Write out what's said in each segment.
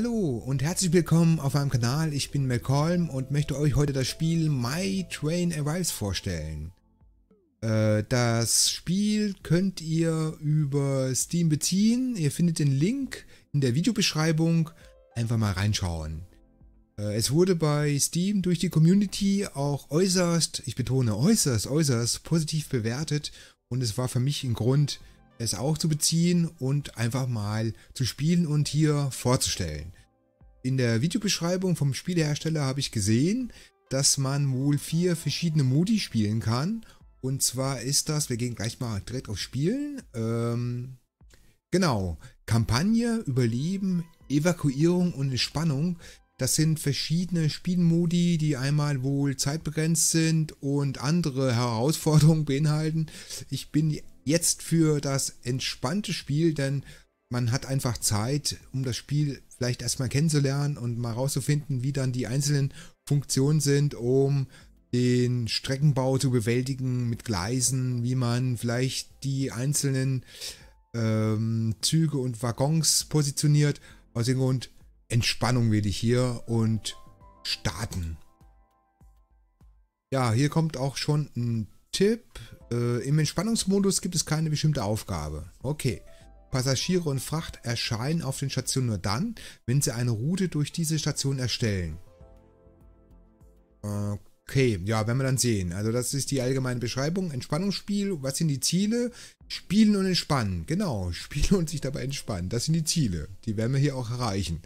Hallo und herzlich willkommen auf meinem Kanal. Ich bin Malcolm und möchte euch heute das Spiel My Train Arrives vorstellen. Äh, das Spiel könnt ihr über Steam beziehen. Ihr findet den Link in der Videobeschreibung. Einfach mal reinschauen. Äh, es wurde bei Steam durch die Community auch äußerst, ich betone äußerst, äußerst positiv bewertet und es war für mich ein Grund, es auch zu beziehen und einfach mal zu spielen und hier vorzustellen. In der Videobeschreibung vom Spielehersteller habe ich gesehen, dass man wohl vier verschiedene Modi spielen kann. Und zwar ist das, wir gehen gleich mal direkt auf Spielen. Ähm, genau, Kampagne, Überleben, Evakuierung und Spannung. Das sind verschiedene Spielmodi, die einmal wohl zeitbegrenzt sind und andere Herausforderungen beinhalten. Ich bin jetzt für das entspannte Spiel, denn man hat einfach Zeit, um das Spiel vielleicht erstmal kennenzulernen und mal rauszufinden, wie dann die einzelnen Funktionen sind, um den Streckenbau zu bewältigen mit Gleisen, wie man vielleicht die einzelnen ähm, Züge und Waggons positioniert. Aus dem Grund Entspannung will ich hier und starten. Ja, hier kommt auch schon ein Tipp. Äh, Im Entspannungsmodus gibt es keine bestimmte Aufgabe. Okay. Passagiere und Fracht erscheinen auf den Stationen nur dann, wenn sie eine Route durch diese Station erstellen. Okay, ja, werden wir dann sehen. Also das ist die allgemeine Beschreibung. Entspannungsspiel, was sind die Ziele? Spielen und entspannen. Genau, spielen und sich dabei entspannen. Das sind die Ziele. Die werden wir hier auch erreichen.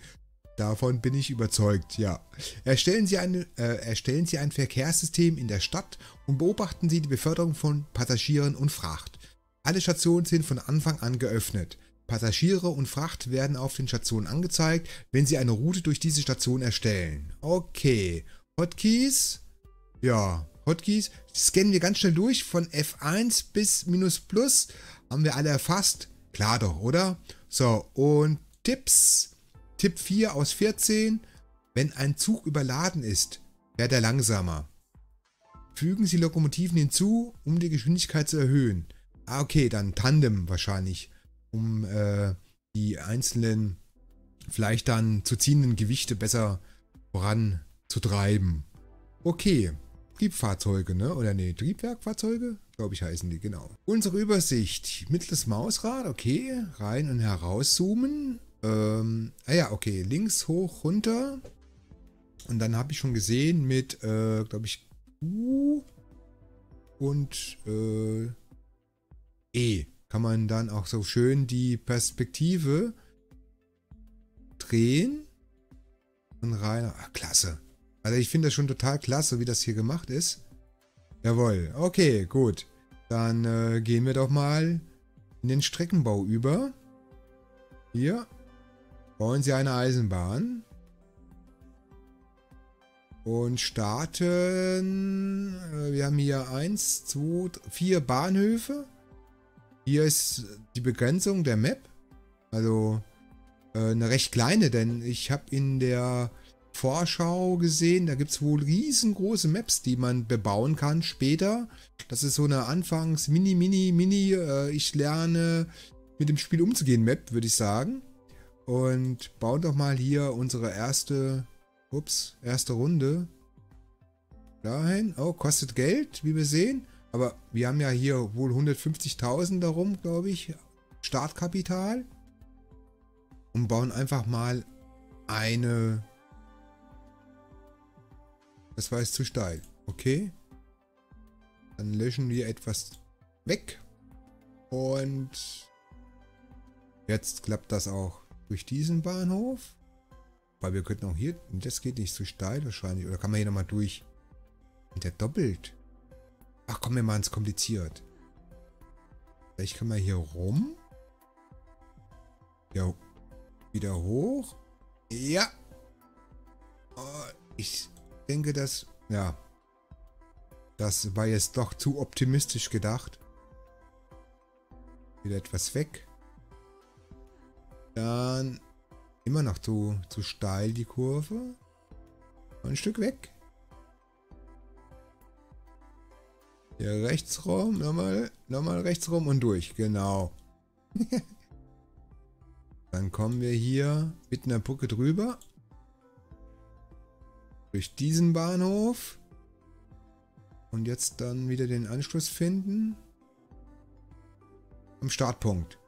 Davon bin ich überzeugt, ja. Erstellen Sie, eine, äh, erstellen Sie ein Verkehrssystem in der Stadt und beobachten Sie die Beförderung von Passagieren und Fracht. Alle Stationen sind von Anfang an geöffnet. Passagiere und Fracht werden auf den Stationen angezeigt, wenn Sie eine Route durch diese Station erstellen. Okay. Hotkeys? Ja, Hotkeys. Scannen wir ganz schnell durch. Von F1 bis Minus Plus haben wir alle erfasst. Klar doch, oder? So, und Tipps. Tipp 4 aus 14. Wenn ein Zug überladen ist, fährt er langsamer. Fügen Sie Lokomotiven hinzu, um die Geschwindigkeit zu erhöhen. Ah, okay, dann Tandem wahrscheinlich, um äh, die einzelnen, vielleicht dann zu ziehenden Gewichte besser voranzutreiben. Okay, Triebfahrzeuge, ne? Oder ne, Triebwerkfahrzeuge? Glaube ich heißen die, genau. Unsere Übersicht. Mittleres Mausrad, okay. Rein und heraus zoomen. Ähm, ah ja, okay. Links, hoch, runter. Und dann habe ich schon gesehen mit, äh, glaube ich, U und äh, E. Kann man dann auch so schön die Perspektive drehen und rein. Ach, klasse. Also ich finde das schon total klasse, wie das hier gemacht ist. Jawohl. Okay, gut. Dann äh, gehen wir doch mal in den Streckenbau über. Hier. Bauen Sie eine Eisenbahn. Und starten. Äh, wir haben hier 1, 2, 4 Bahnhöfe. Hier ist die Begrenzung der Map. Also äh, eine recht kleine, denn ich habe in der Vorschau gesehen, da gibt es wohl riesengroße Maps, die man bebauen kann später. Das ist so eine Anfangs Mini, Mini, Mini, äh, ich lerne mit dem Spiel umzugehen Map, würde ich sagen. Und bauen doch mal hier unsere erste, ups, erste Runde dahin. Oh, kostet Geld, wie wir sehen. Aber wir haben ja hier wohl 150.000 darum, glaube ich, Startkapital. Und bauen einfach mal eine... Das war jetzt zu steil. Okay. Dann löschen wir etwas weg. Und jetzt klappt das auch durch diesen Bahnhof. Weil wir könnten auch hier, das geht nicht so steil wahrscheinlich. Oder kann man hier nochmal durch? Und der doppelt. Ach komm, wir machen es kompliziert. Vielleicht kann man hier rum. Ja, wieder hoch. Ja. Oh, ich denke, dass... Ja. Das war jetzt doch zu optimistisch gedacht. Wieder etwas weg. Dann immer noch zu, zu steil die Kurve. Ein Stück weg. Hier rechts rum, nochmal, nochmal rechts rum und durch. Genau. Dann kommen wir hier mit einer Brücke drüber. Durch diesen Bahnhof. Und jetzt dann wieder den Anschluss finden. Am Startpunkt.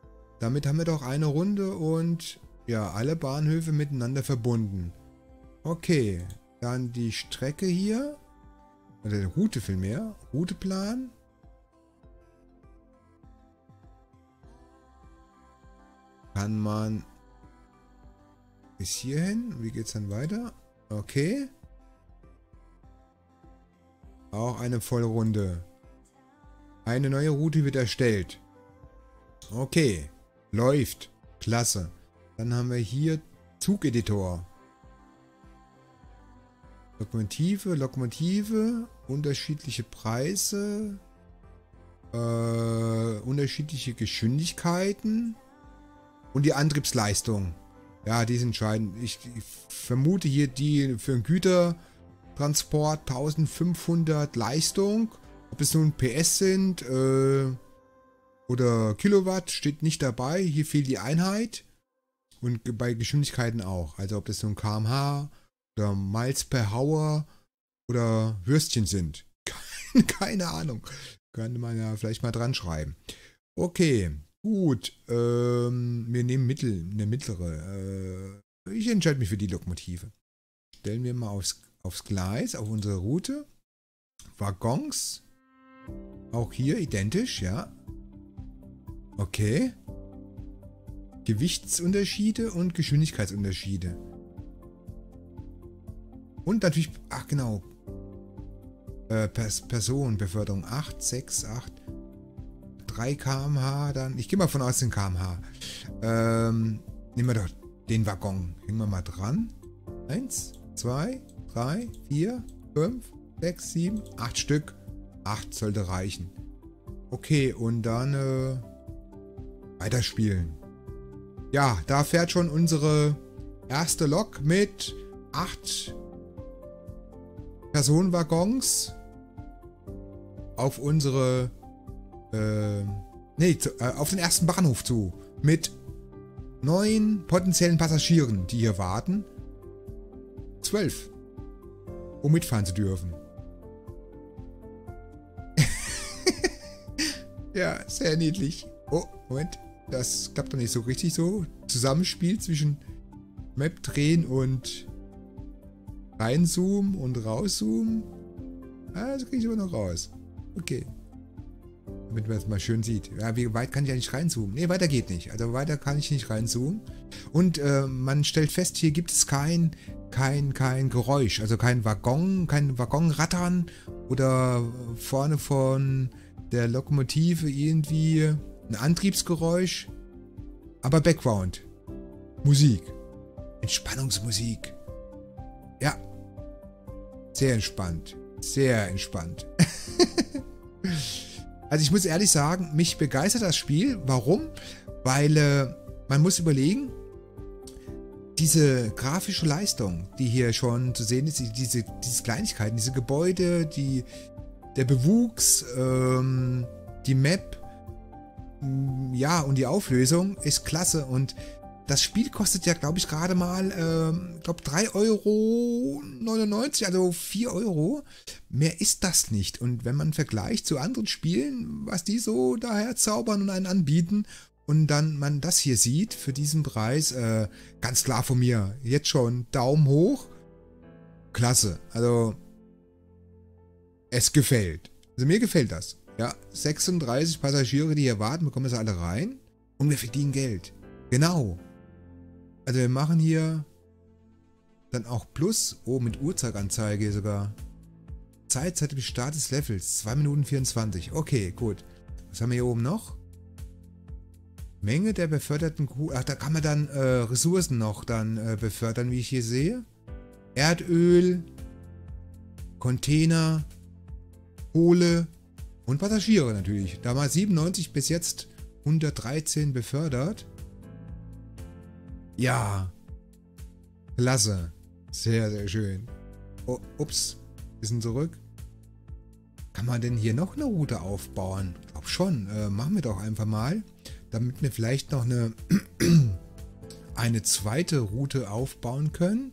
Damit haben wir doch eine Runde und ja, alle Bahnhöfe miteinander verbunden. Okay, dann die Strecke hier. Oder die Route vielmehr. Routeplan. Kann man bis hierhin. Wie geht es dann weiter? Okay. Auch eine Vollrunde. Eine neue Route wird erstellt. Okay. Läuft. Klasse. Dann haben wir hier Zugeditor. Lokomotive, Lokomotive, unterschiedliche Preise, äh, unterschiedliche Geschwindigkeiten und die Antriebsleistung. Ja, die ist entscheidend. Ich, ich vermute hier die für einen Gütertransport 1500 Leistung. Ob es nun PS sind äh, oder Kilowatt, steht nicht dabei. Hier fehlt die Einheit. Und bei Geschwindigkeiten auch. Also ob das nun kmh oder Miles per Hour oder Würstchen sind. Keine, keine Ahnung. Könnte man ja vielleicht mal dran schreiben. Okay, gut. Ähm, wir nehmen Mittel, eine mittlere. Äh, ich entscheide mich für die Lokomotive. Stellen wir mal aufs, aufs Gleis, auf unsere Route. Waggons. Auch hier identisch, ja. Okay. Gewichtsunterschiede und Geschwindigkeitsunterschiede. Und natürlich, ach genau, äh, Pers Personenbeförderung 8, 6, 8, 3 km/h dann. Ich gehe mal von aus 10 km/h. Ähm, nehmen wir doch den Waggon. Hängen wir mal dran. 1, 2, 3, 4, 5, 6, 7, 8 Stück. 8 sollte reichen. Okay, und dann äh, weiterspielen. Ja, da fährt schon unsere erste Lok mit acht Personenwaggons auf unsere äh, nee, zu, äh, auf den ersten Bahnhof zu mit neun potenziellen Passagieren, die hier warten. Zwölf. Um mitfahren zu dürfen. ja, sehr niedlich. Oh, Moment. Das klappt doch nicht so richtig so. Zusammenspiel zwischen Map drehen und reinzoomen und rauszoomen. Ah, das kriege ich aber noch raus. Okay. Damit man es mal schön sieht. Ja, wie weit kann ich eigentlich reinzoomen? Ne, weiter geht nicht. Also weiter kann ich nicht reinzoomen. Und äh, man stellt fest, hier gibt es kein, kein, kein Geräusch. Also kein Waggon, kein Waggonrattern oder vorne von der Lokomotive irgendwie ein Antriebsgeräusch, aber Background. Musik. Entspannungsmusik. Ja. Sehr entspannt. Sehr entspannt. also ich muss ehrlich sagen, mich begeistert das Spiel. Warum? Weil äh, man muss überlegen, diese grafische Leistung, die hier schon zu sehen ist, diese, diese Kleinigkeiten, diese Gebäude, die, der Bewuchs, ähm, die Map, ja, und die Auflösung ist klasse und das Spiel kostet ja, glaube ich, gerade mal, äh, glaube 3,99 Euro, also 4 Euro. Mehr ist das nicht. Und wenn man vergleicht zu anderen Spielen, was die so daher zaubern und einen anbieten, und dann man das hier sieht, für diesen Preis, äh, ganz klar von mir, jetzt schon Daumen hoch. Klasse. Also, es gefällt. Also mir gefällt das. Ja, 36 Passagiere, die hier warten, bekommen sie alle rein. Und wir verdienen Geld. Genau. Also wir machen hier dann auch Plus. Oh, mit Uhrzeitanzeige sogar. Zeitzeit bis Start des Levels. 2 Minuten 24. Okay, gut. Was haben wir hier oben noch? Menge der beförderten Kuh. Ach, da kann man dann äh, Ressourcen noch dann äh, befördern, wie ich hier sehe. Erdöl, Container, Kohle, und Passagiere natürlich. Damals 97 bis jetzt 113 befördert. Ja. Klasse. Sehr, sehr schön. Oh, ups. Bisschen zurück. Kann man denn hier noch eine Route aufbauen? Ich glaube schon. Äh, machen wir doch einfach mal. Damit wir vielleicht noch eine eine zweite Route aufbauen können.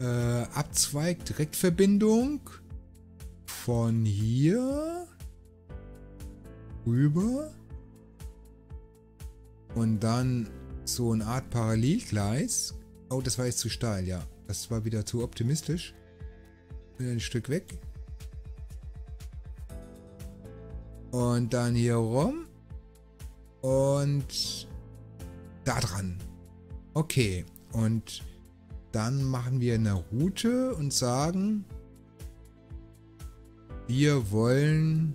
Äh, Abzweig, Direktverbindung von hier rüber und dann so eine Art Parallelgleis. Oh, das war jetzt zu steil, ja. Das war wieder zu optimistisch. Bin ein Stück weg. Und dann hier rum. Und da dran. Okay. Und dann machen wir eine Route und sagen, wir wollen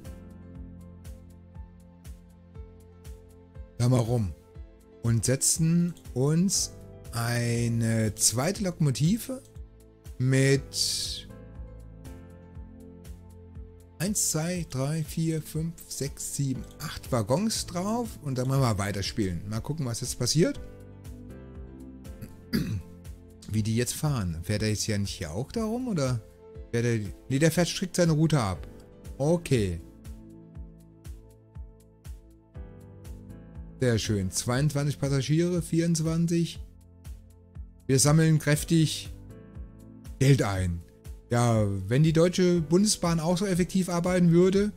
da mal rum und setzen uns eine zweite Lokomotive mit 1, 2, 3, 4, 5, 6, 7, 8 Waggons drauf und dann mal weiterspielen. Mal gucken, was jetzt passiert. Wie die jetzt fahren. Fährt er jetzt ja nicht hier auch darum oder? Fährt er, der fährt strikt seine Route ab. Okay. Sehr schön. 22 Passagiere, 24. Wir sammeln kräftig Geld ein. Ja, wenn die Deutsche Bundesbahn auch so effektiv arbeiten würde,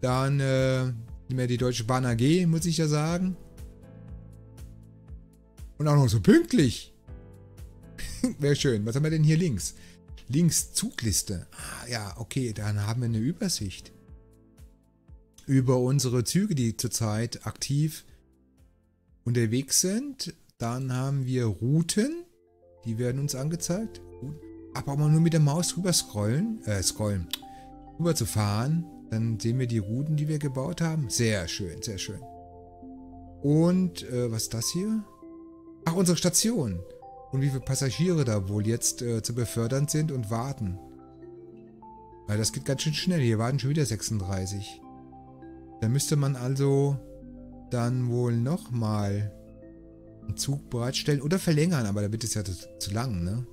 dann äh, mehr die Deutsche Bahn AG, muss ich ja sagen. Und auch noch so pünktlich. Wäre schön. Was haben wir denn hier links? Links Zugliste. Ah, ja, okay, dann haben wir eine Übersicht über unsere Züge, die zurzeit aktiv sind unterwegs sind. Dann haben wir Routen. Die werden uns angezeigt. Aber mal nur mit der Maus rüber scrollen, äh, scrollen, rüber zu fahren, dann sehen wir die Routen, die wir gebaut haben. Sehr schön, sehr schön. Und, äh, was ist das hier? Ach, unsere Station. Und wie viele Passagiere da wohl jetzt äh, zu befördern sind und warten. Weil das geht ganz schön schnell. Hier warten schon wieder 36. Da müsste man also dann wohl nochmal einen Zug bereitstellen oder verlängern, aber da wird es ja zu, zu lang, ne?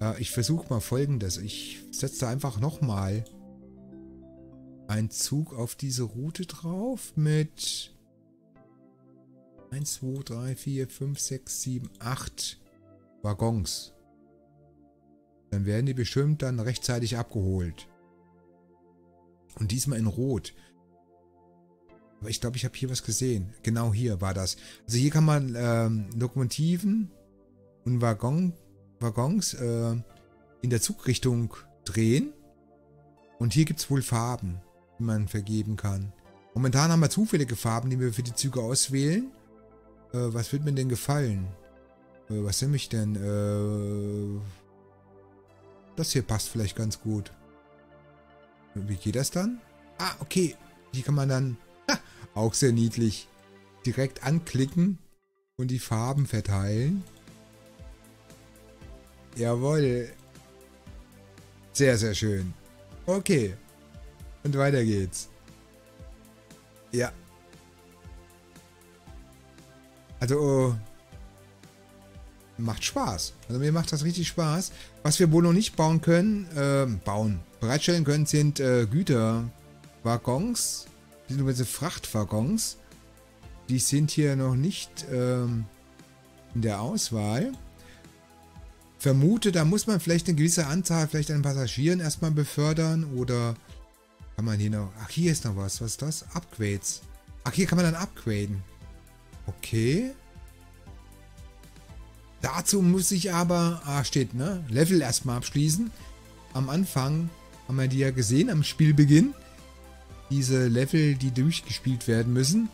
Äh, ich versuche mal folgendes. Ich setze einfach nochmal einen Zug auf diese Route drauf mit 1, 2, 3, 4, 5, 6, 7, 8 Waggons. Dann werden die bestimmt dann rechtzeitig abgeholt. Und diesmal in Rot. Aber ich glaube, ich habe hier was gesehen. Genau hier war das. Also hier kann man ähm, Lokomotiven und Waggon, Waggons äh, in der Zugrichtung drehen. Und hier gibt es wohl Farben, die man vergeben kann. Momentan haben wir zufällige Farben, die wir für die Züge auswählen. Äh, was wird mir denn gefallen? Äh, was nehme ich denn? Äh, das hier passt vielleicht ganz gut. Wie geht das dann? Ah, okay. Die kann man dann auch sehr niedlich. Direkt anklicken und die Farben verteilen. Jawohl. Sehr, sehr schön. Okay. Und weiter geht's. Ja. Also, macht Spaß. Also mir macht das richtig Spaß. Was wir wohl noch nicht bauen können, äh, bauen, bereitstellen können, sind äh, Güterwaggons beziehungsweise Frachtwaggons. Die sind hier noch nicht ähm, in der Auswahl. Vermute, da muss man vielleicht eine gewisse Anzahl vielleicht an Passagieren erstmal befördern oder kann man hier noch... Ach, hier ist noch was. Was ist das? Upgrades. Ach, hier kann man dann upgraden. Okay. Dazu muss ich aber... Ah, steht, ne? Level erstmal abschließen. Am Anfang haben wir die ja gesehen, am Spielbeginn diese Level, die durchgespielt werden müssen.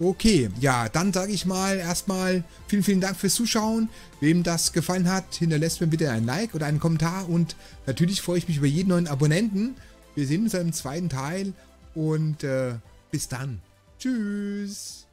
Okay, ja, dann sage ich mal erstmal vielen, vielen Dank fürs Zuschauen. Wem das gefallen hat, hinterlässt mir bitte ein Like oder einen Kommentar und natürlich freue ich mich über jeden neuen Abonnenten. Wir sehen uns im zweiten Teil und äh, bis dann. Tschüss.